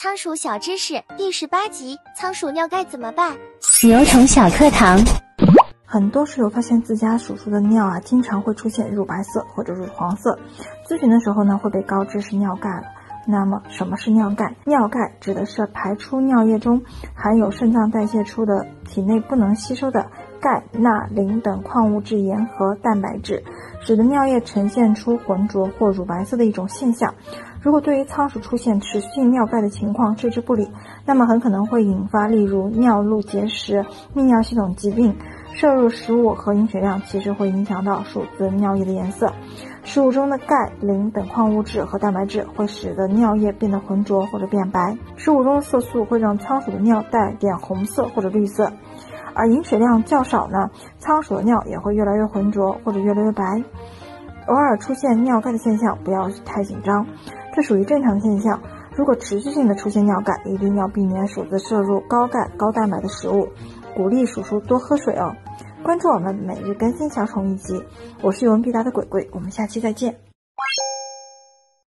仓鼠小知识第十八集：仓鼠尿该怎么办？牛虫小课堂。很多室友发现自家鼠鼠的尿啊，经常会出现乳白色或者乳黄色。咨询的时候呢，会被告知是尿钙了。那么什么是尿钙？尿钙指的是排出尿液中含有肾脏代谢出的体内不能吸收的钙、钠、磷等矿物质盐和蛋白质，使得尿液呈现出浑浊或乳白色的一种现象。如果对于仓鼠出现持续尿钙的情况置之不理，那么很可能会引发例如尿路结石、泌尿系统疾病。摄入食物和饮水量其实会影响到鼠子尿液的颜色。食物中的钙、磷等矿物质和蛋白质会使得尿液变得浑浊或者变白。食物中的色素会让仓鼠的尿带点红色或者绿色。而饮水量较少呢，仓鼠的尿也会越来越浑浊或者越来越白。偶尔出现尿钙的现象，不要太紧张。这属于正常现象。如果持续性的出现尿钙，一定要避免鼠子摄入高钙高蛋白的食物，鼓励鼠鼠多喝水哦。关注我们每日更新小宠一集，我是有问必答的鬼鬼，我们下期再见。